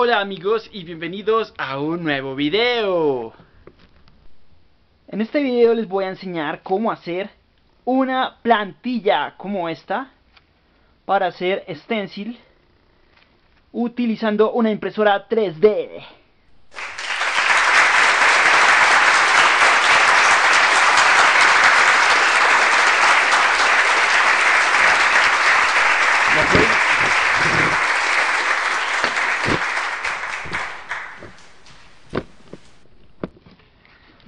Hola amigos y bienvenidos a un nuevo video. En este video les voy a enseñar cómo hacer una plantilla como esta para hacer stencil utilizando una impresora 3D.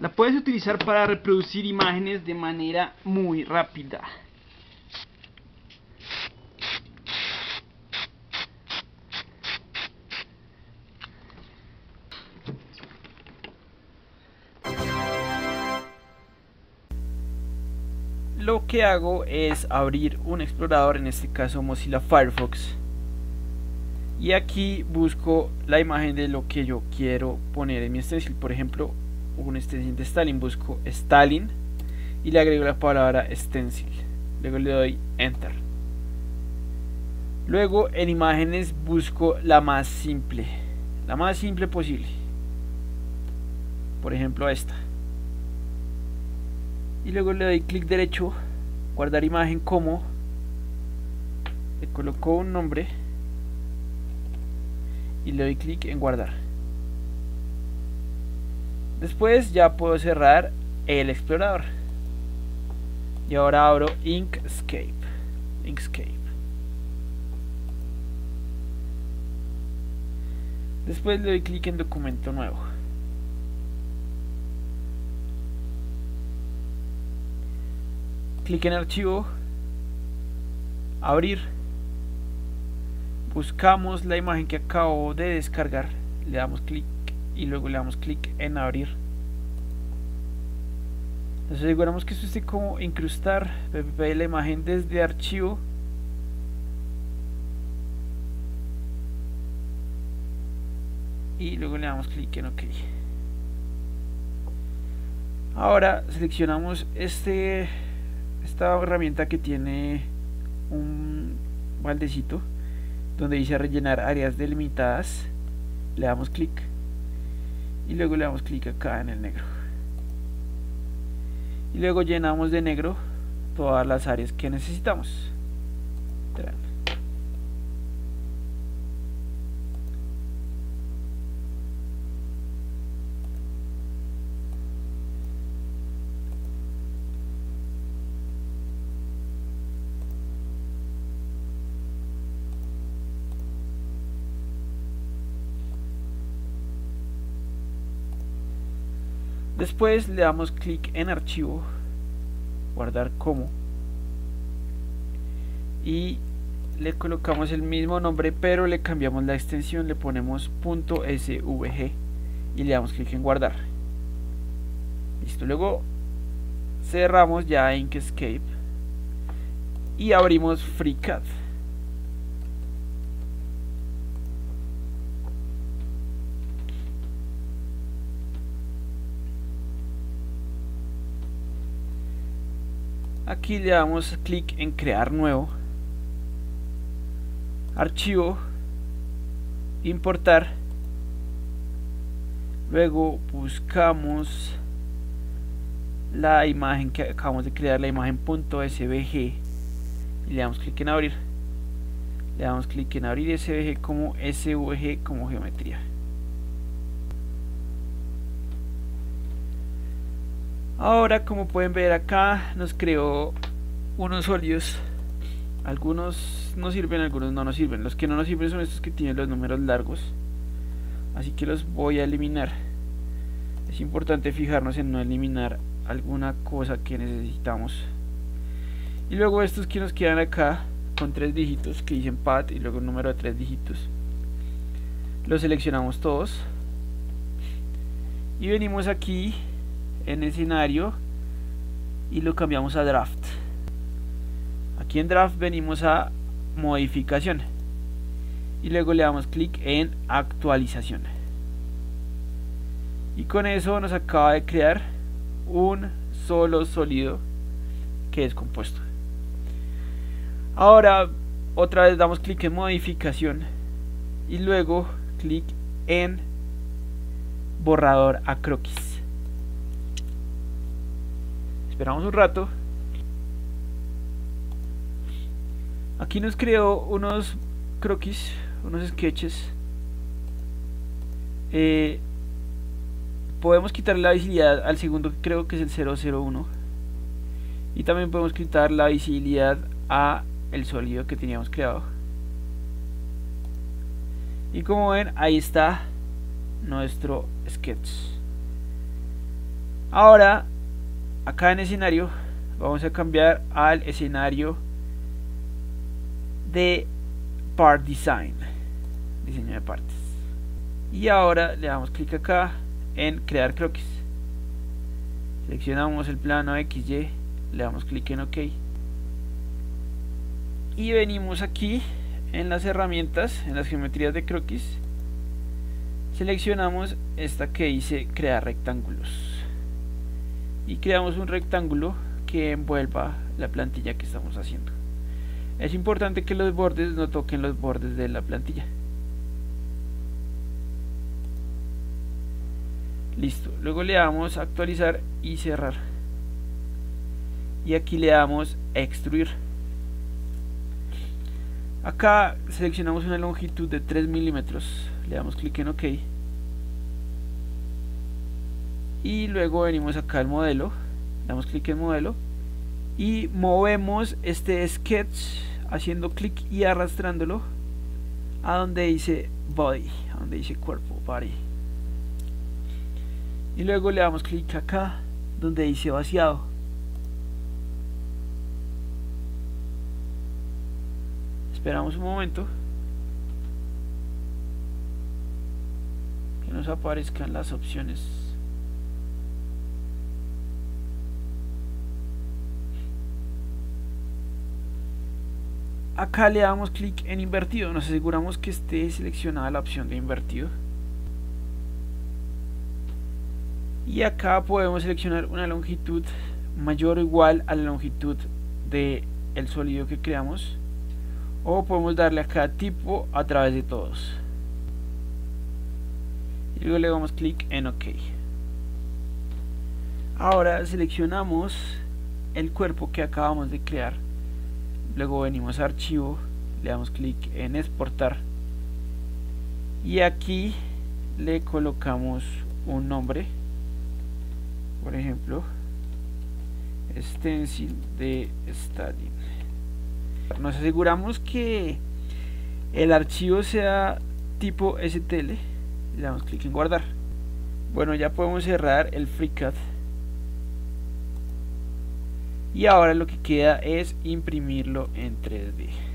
La puedes utilizar para reproducir imágenes de manera muy rápida. Lo que hago es abrir un explorador, en este caso Mozilla Firefox. Y aquí busco la imagen de lo que yo quiero poner en mi stencil. Por ejemplo, un stencil de Stalin, busco Stalin y le agrego la palabra stencil. Luego le doy enter. Luego en imágenes busco la más simple, la más simple posible. Por ejemplo esta. Y luego le doy clic derecho, guardar imagen como, le coloco un nombre y le doy clic en guardar. Después ya puedo cerrar el explorador. Y ahora abro Inkscape. Inkscape. Después le doy clic en documento nuevo. Clic en archivo. Abrir. Buscamos la imagen que acabo de descargar. Le damos clic y luego le damos clic en abrir. Nos aseguramos que esté como incrustar ppp la imagen desde archivo. Y luego le damos clic en ok. Ahora seleccionamos este esta herramienta que tiene un baldecito donde dice rellenar áreas delimitadas. Le damos clic y luego le damos clic acá en el negro. Y luego llenamos de negro todas las áreas que necesitamos Después le damos clic en archivo, guardar como y le colocamos el mismo nombre pero le cambiamos la extensión, le ponemos .svg y le damos clic en guardar. Listo, luego cerramos ya Inkscape y abrimos FreeCAD. Aquí le damos clic en crear nuevo. Archivo. Importar. Luego buscamos la imagen que acabamos de crear la imagen .svg y le damos clic en abrir. Le damos clic en abrir svg como svg como geometría Ahora, como pueden ver acá, nos creó unos sólidos. Algunos nos sirven, algunos no nos sirven. Los que no nos sirven son estos que tienen los números largos. Así que los voy a eliminar. Es importante fijarnos en no eliminar alguna cosa que necesitamos. Y luego estos que nos quedan acá con tres dígitos que dicen pad y luego un número de tres dígitos. Los seleccionamos todos. Y venimos aquí en escenario y lo cambiamos a draft. Aquí en draft venimos a modificación y luego le damos clic en actualización. Y con eso nos acaba de crear un solo sólido que es compuesto. Ahora otra vez damos clic en modificación y luego clic en borrador a croquis. Esperamos un rato. Aquí nos creó unos croquis, unos sketches. Eh, podemos quitar la visibilidad al segundo que creo que es el 001 y también podemos quitar la visibilidad a el sólido que teníamos creado y como ven ahí está nuestro sketch ahora acá en escenario vamos a cambiar al escenario de part design diseño de partes. Y ahora le damos clic acá en crear croquis. Seleccionamos el plano XY le damos clic en OK. Y venimos aquí en las herramientas en las geometrías de croquis. Seleccionamos esta que dice crear rectángulos y creamos un rectángulo que envuelva la plantilla que estamos haciendo. Es importante que los bordes no toquen los bordes de la plantilla. Listo luego le damos actualizar y cerrar. Y aquí le damos extruir. Acá seleccionamos una longitud de 3 milímetros. Le damos clic en ok y luego venimos acá al modelo damos clic en modelo y movemos este sketch haciendo clic y arrastrándolo a donde dice body a donde dice cuerpo body. Y luego le damos clic acá donde dice vaciado. Esperamos un momento. Que nos aparezcan las opciones acá le damos clic en invertido. Nos aseguramos que esté seleccionada la opción de invertido. Y acá podemos seleccionar una longitud mayor o igual a la longitud de el sólido que creamos. O podemos darle a cada tipo a través de todos. Y luego le damos clic en ok. Ahora seleccionamos el cuerpo que acabamos de crear luego venimos a archivo le damos clic en exportar. Y aquí le colocamos un nombre por ejemplo stencil de Stadin nos aseguramos que el archivo sea tipo STL le damos clic en guardar. Bueno ya podemos cerrar el FreeCAD y ahora lo que queda es imprimirlo en 3D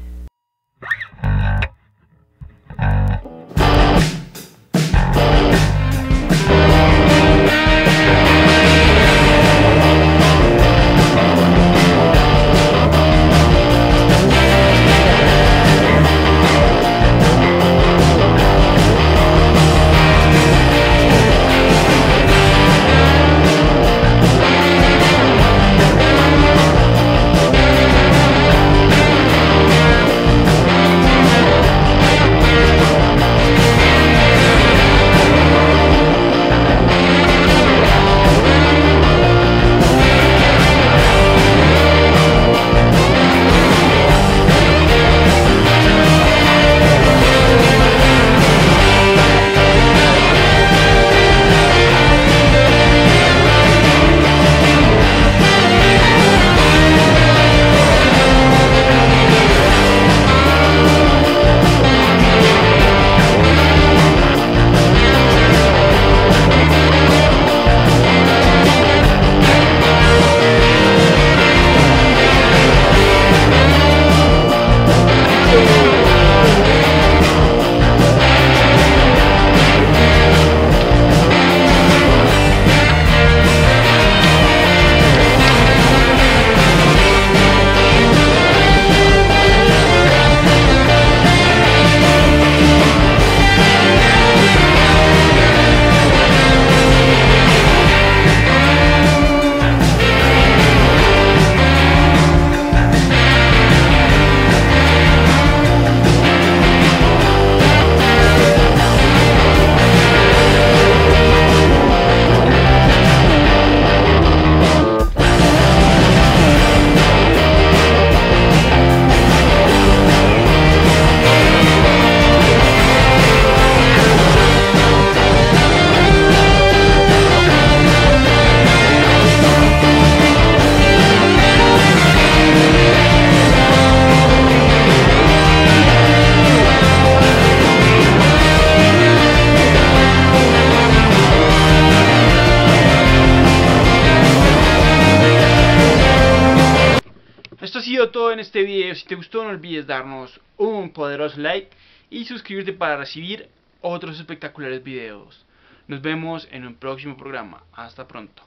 todo en este video. Si te gustó no olvides darnos un poderoso like y suscribirte para recibir otros espectaculares videos. Nos vemos en un próximo programa. Hasta pronto.